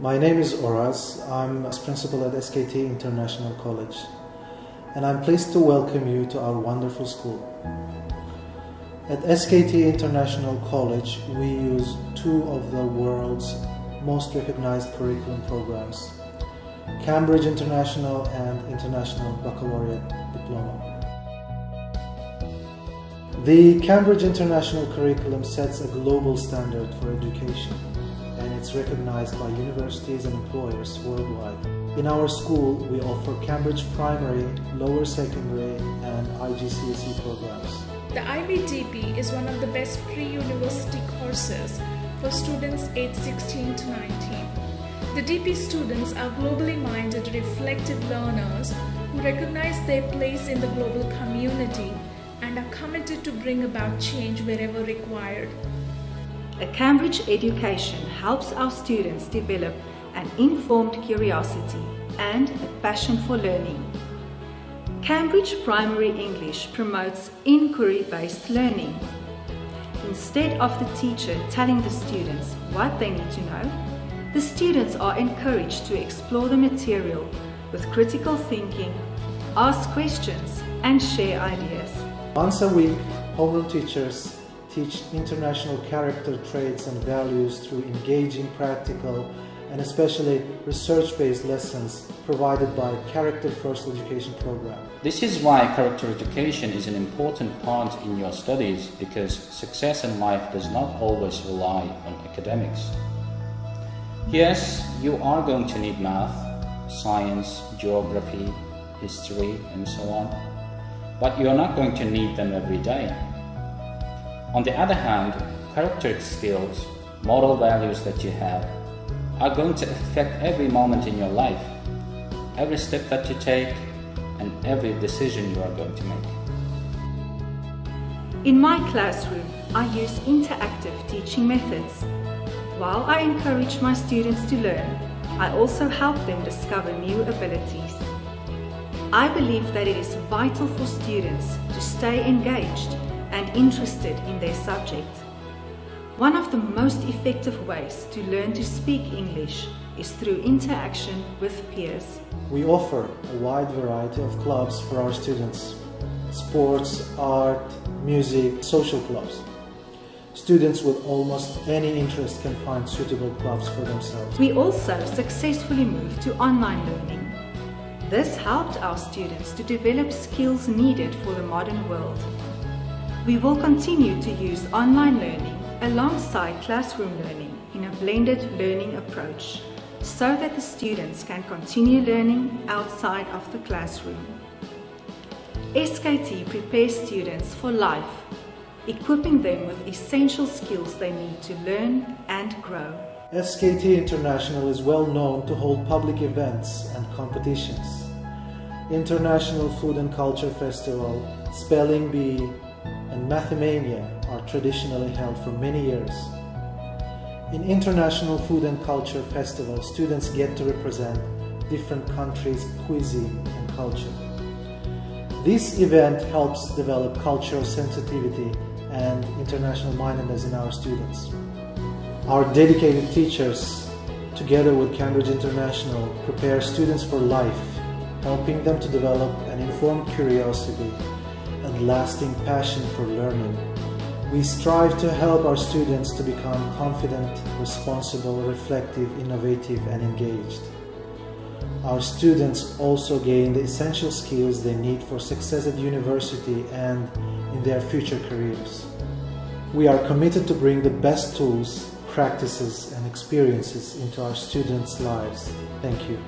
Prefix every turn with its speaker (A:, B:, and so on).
A: My name is Oraz. I'm a principal at SKT International College, and I'm pleased to welcome you to our wonderful school. At SKT International College, we use two of the world's most recognized curriculum programs Cambridge International and International Baccalaureate Diploma. The Cambridge International Curriculum sets a global standard for education and it's recognized by universities and employers worldwide. In our school, we offer Cambridge primary, lower secondary, and IGCSE programs.
B: The IBDP is one of the best pre-university courses for students aged 16 to 19. The DP students are globally minded, reflective learners who recognize their place in the global community and are committed to bring about change wherever required.
C: A Cambridge education helps our students develop an informed curiosity and a passion for learning. Cambridge Primary English promotes inquiry-based learning. Instead of the teacher telling the students what they need to know, the students are encouraged to explore the material with critical thinking, ask questions and share ideas.
A: Once a week, homeroom teachers teach international character traits and values through engaging practical and especially research-based lessons provided by Character First Education program.
D: This is why character education is an important part in your studies because success in life does not always rely on academics. Yes, you are going to need math, science, geography, history, and so on, but you are not going to need them every day. On the other hand, character skills, moral values that you have, are going to affect every moment in your life, every step that you take, and every decision you are going to make.
C: In my classroom, I use interactive teaching methods. While I encourage my students to learn, I also help them discover new abilities. I believe that it is vital for students to stay engaged and interested in their subject. One of the most effective ways to learn to speak English is through interaction with peers.
A: We offer a wide variety of clubs for our students sports, art, music, social clubs. Students with almost any interest can find suitable clubs for themselves.
C: We also successfully moved to online learning. This helped our students to develop skills needed for the modern world. We will continue to use online learning alongside classroom learning in a blended learning approach so that the students can continue learning outside of the classroom. SKT prepares students for life, equipping them with essential skills they need to learn and grow.
A: SKT International is well known to hold public events and competitions. International Food and Culture Festival, Spelling Bee, and Mathemania are traditionally held for many years. In International Food and Culture festivals, students get to represent different countries' cuisine and culture. This event helps develop cultural sensitivity and international mindedness in our students. Our dedicated teachers, together with Cambridge International, prepare students for life, helping them to develop an informed curiosity and lasting passion for learning. We strive to help our students to become confident, responsible, reflective, innovative, and engaged. Our students also gain the essential skills they need for success at university and in their future careers. We are committed to bring the best tools, practices, and experiences into our students' lives. Thank you.